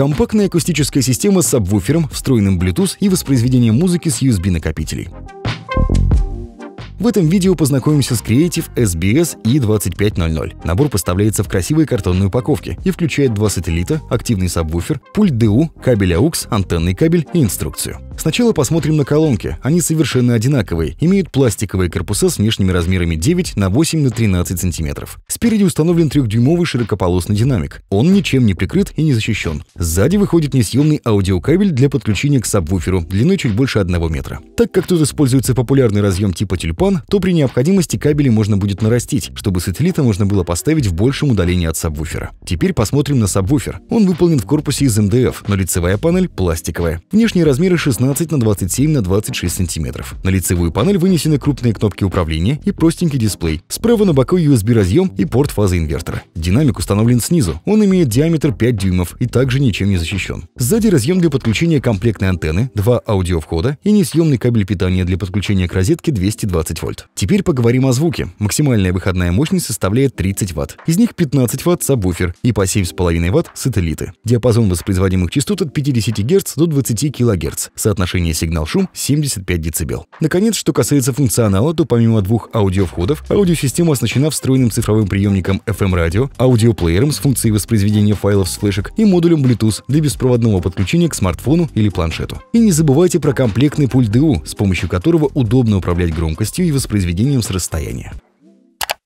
Компактная акустическая система с сабвуфером, встроенным Bluetooth и воспроизведением музыки с USB-накопителей. В этом видео познакомимся с Creative SBS E2500. Набор поставляется в красивой картонной упаковке и включает два сателлита, активный сабвуфер, пульт DU, кабель AUX, антенный кабель и инструкцию. Сначала посмотрим на колонки. Они совершенно одинаковые, имеют пластиковые корпуса с внешними размерами 9 на 8 на 13 см. Спереди установлен трехдюймовый широкополосный динамик. Он ничем не прикрыт и не защищен. Сзади выходит несъемный аудиокабель для подключения к сабвуферу длиной чуть больше 1 метра. Так как тут используется популярный разъем типа тюльпан, телефон, то при необходимости кабели можно будет нарастить, чтобы сателлита можно было поставить в большем удалении от сабвуфера. Теперь посмотрим на сабвуфер. Он выполнен в корпусе из МДФ, но лицевая панель пластиковая. Внешние размеры 16 на 27 на 26 сантиметров. На лицевую панель вынесены крупные кнопки управления и простенький дисплей. Справа на боку USB разъем и порт фазы инвертора. Динамик установлен снизу. Он имеет диаметр 5 дюймов и также ничем не защищен. Сзади разъем для подключения комплектной антенны, два аудиовхода и несъемный кабель питания для подключения к розетке 220 15 вольт. Теперь поговорим о звуке. Максимальная выходная мощность составляет 30 Вт. Из них 15 Вт сабвуфер и по 7,5 Вт сателлиты. Диапазон воспроизводимых частот от 50 Гц до 20 кГц. Соотношение сигнал-шум 75 дБ. Наконец, что касается функционала, то помимо двух аудиовходов, аудиосистема оснащена встроенным цифровым приемником FM-радио, аудиоплеером с функцией воспроизведения файлов с флешек и модулем Bluetooth для беспроводного подключения к смартфону или планшету. И не забывайте про комплектный пульт DU, с помощью которого удобно управлять громкостью и воспроизведением с расстояния.